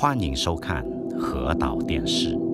欢迎收看河岛电视。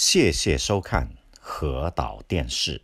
谢谢收看河岛电视。